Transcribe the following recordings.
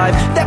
alive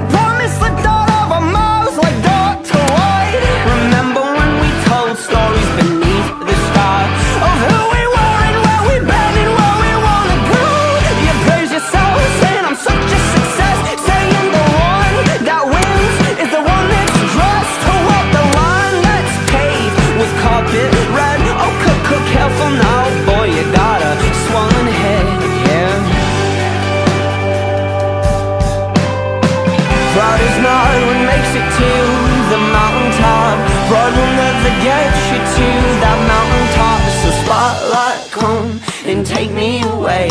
to that mountaintop So spotlight come and take me away.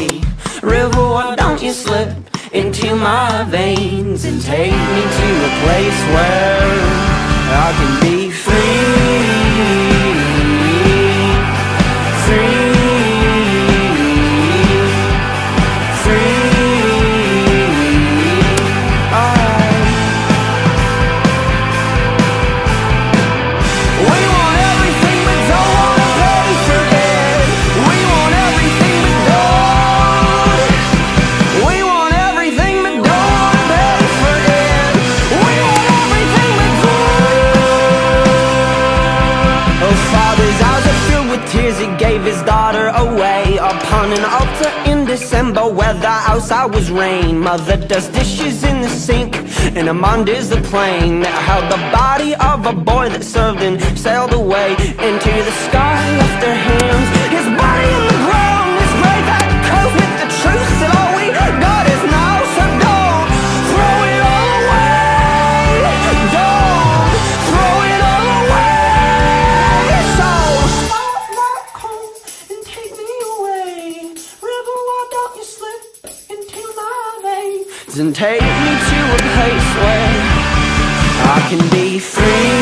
River, why don't you slip into my veins And take me to a place where I can be gave his daughter away Upon an altar in December Where the outside was rain. Mother does dishes in the sink And Amanda is the plane That held the body of a boy that served and sailed away Into the sky, left her hand and take me to a place where I can be free.